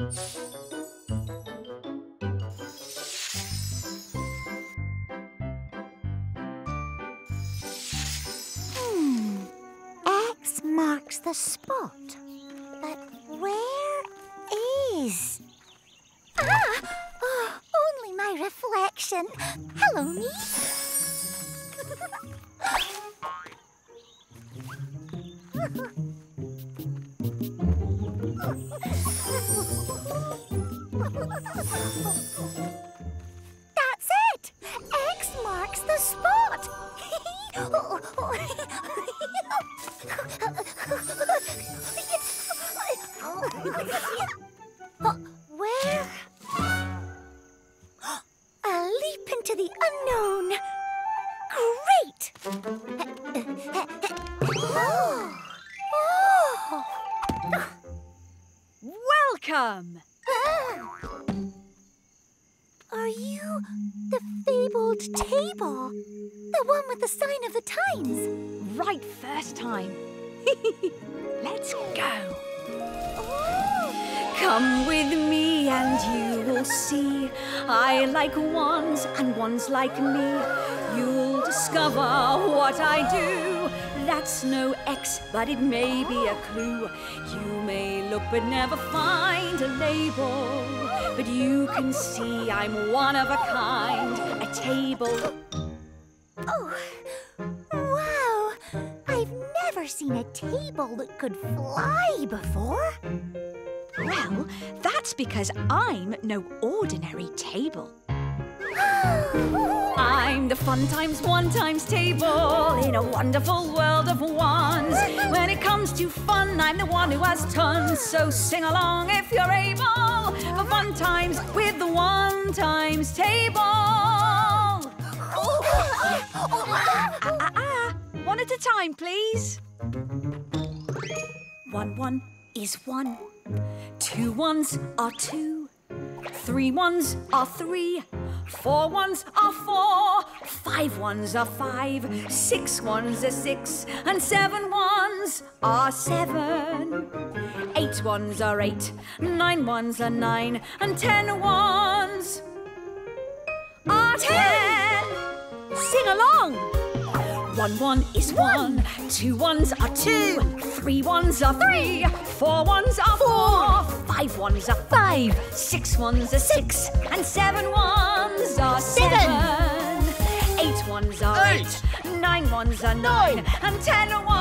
Hmm. X marks the spot. But where is? Ah! Oh, only my reflection. Hello, me. That's it! X marks the spot! Where? A leap into the unknown! Great! Oh. Oh. Welcome! Ah. Are you the fabled table? The one with the sign of the times? Right first time. Let's go. Come with me and you will see. I like ones and ones like me. You'll discover what I do. That's no X, but it may be a clue. You may look but never find a label. But you can see I'm one of a kind, a table. Oh, wow! I've never seen a table that could fly before. Well, that's because I'm no ordinary table. Oh, The fun times one times table in a wonderful world of ones. When it comes to fun, I'm the one who has tons. So sing along if you're able for fun times with the one times table. Ah, ah, ah. One at a time, please. One one is one. Two ones are two. Three ones are three. Four ones are four. Five ones are five. Six ones are six. And seven ones are seven. Eight ones are eight. Nine ones are nine. And ten ones are ten. Sing along. One one is one, two ones are two, three ones are three, four ones are four, five ones are five, six ones are six, and seven ones are seven. Eight ones are eight, nine ones are nine, and ten ones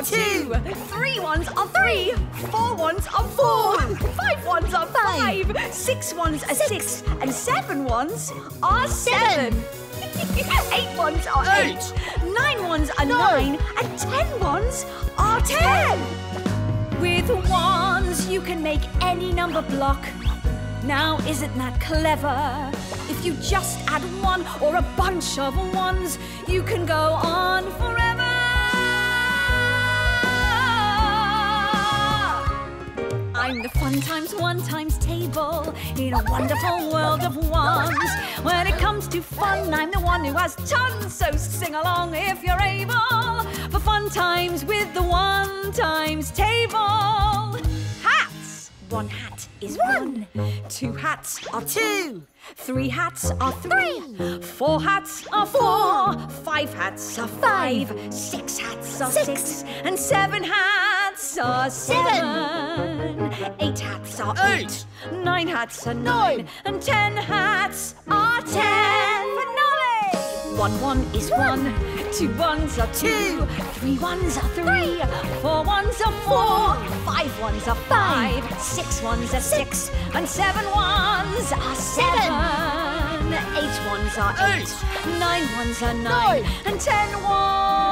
are two, three ones are three, four ones are four, five ones are five, six ones are six, and seven ones are seven. Eight ones are eight, nine ones are nine, and ten ones are ten. With ones, you can make any number block. Now, isn't that clever? If you just add one or a bunch of ones, you can go on forever. Fun times one times table in a wonderful world of ones. When it comes to fun, I'm the one who has tons. So sing along if you're able for fun times with the one times table. Hats! One hat is one. Two hats are two. Three hats are three. Four hats are four. Five hats are five. Six hats are six. And seven hats are seven. Eight hats are eight. Nine hats are nine. And ten hats are ten. Finale! One one is one. Two ones are two. Three ones are three. Four ones are four. Five ones are five. Six ones are six. And seven ones are seven. Eight ones are eight. Nine ones are nine. And ten ones